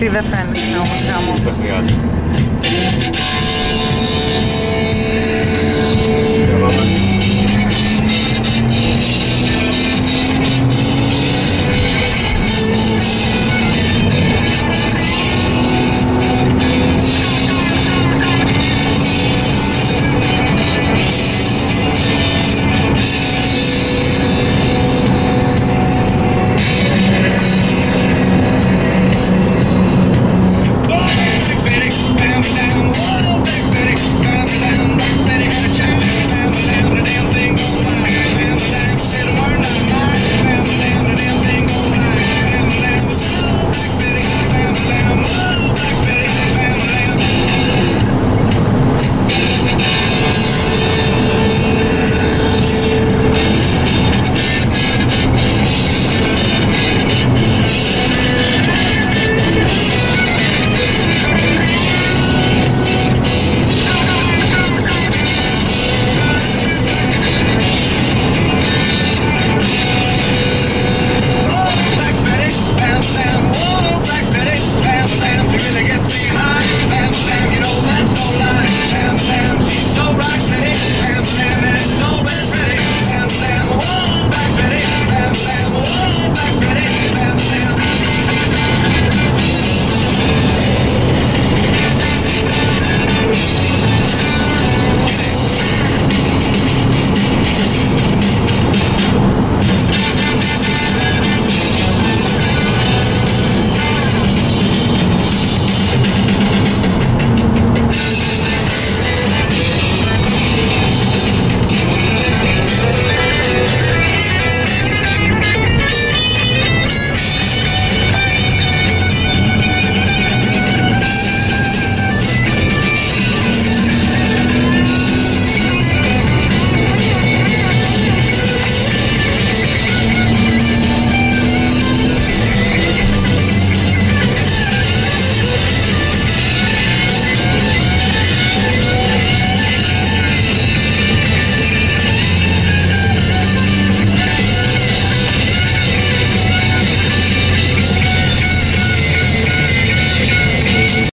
Εσύ δεν φαίνεσαι όμως γάμος. Δεν χρειάζεται.